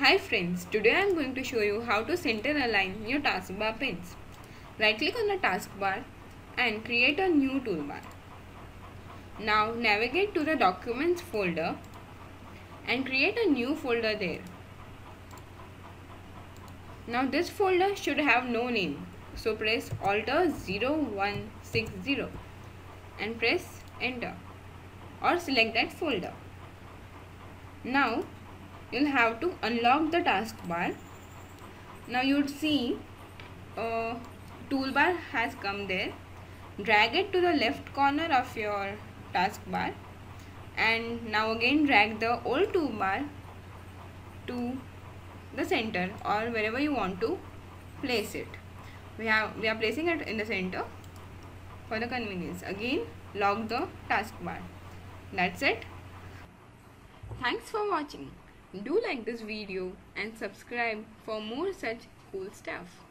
Hi friends, today I am going to show you how to center align your taskbar pins. Right click on the taskbar and create a new toolbar. Now navigate to the documents folder and create a new folder there. Now this folder should have no name. So press Alt 0160 and press enter or select that folder. Now you'll have to unlock the taskbar. Now you'd see a toolbar has come there. Drag it to the left corner of your taskbar and now again drag the old toolbar to the center or wherever you want to place it. We have we are placing it in the center for the convenience. Again lock the taskbar that's it. Thanks for watching do like this video and subscribe for more such cool stuff